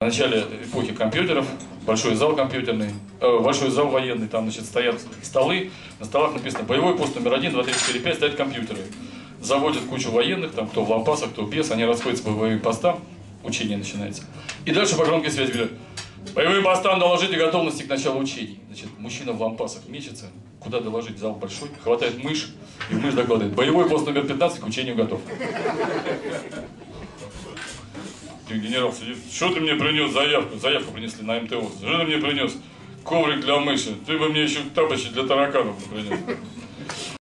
В начале эпохи компьютеров, большой зал компьютерный, э, большой зал военный, там, значит, стоят столы, на столах написано «Боевой пост номер один, два, три, четыре, пять», стоят компьютеры. Заводят кучу военных, там, кто в лампасах, кто без, они расходятся по боевым постам, учение начинается. И дальше по громкой связи говорят «Боевым постам доложите готовности к началу учений». Значит, мужчина в лампасах мечется, куда доложить, зал большой, хватает мышь, и мышь докладывает «Боевой пост номер 15 к учению готов». Генерал сидит, что ты мне принес заявку? Заявку принесли на МТО. Что ты мне принес? Коврик для мыши. Ты бы мне еще тапочки для тараканов принес.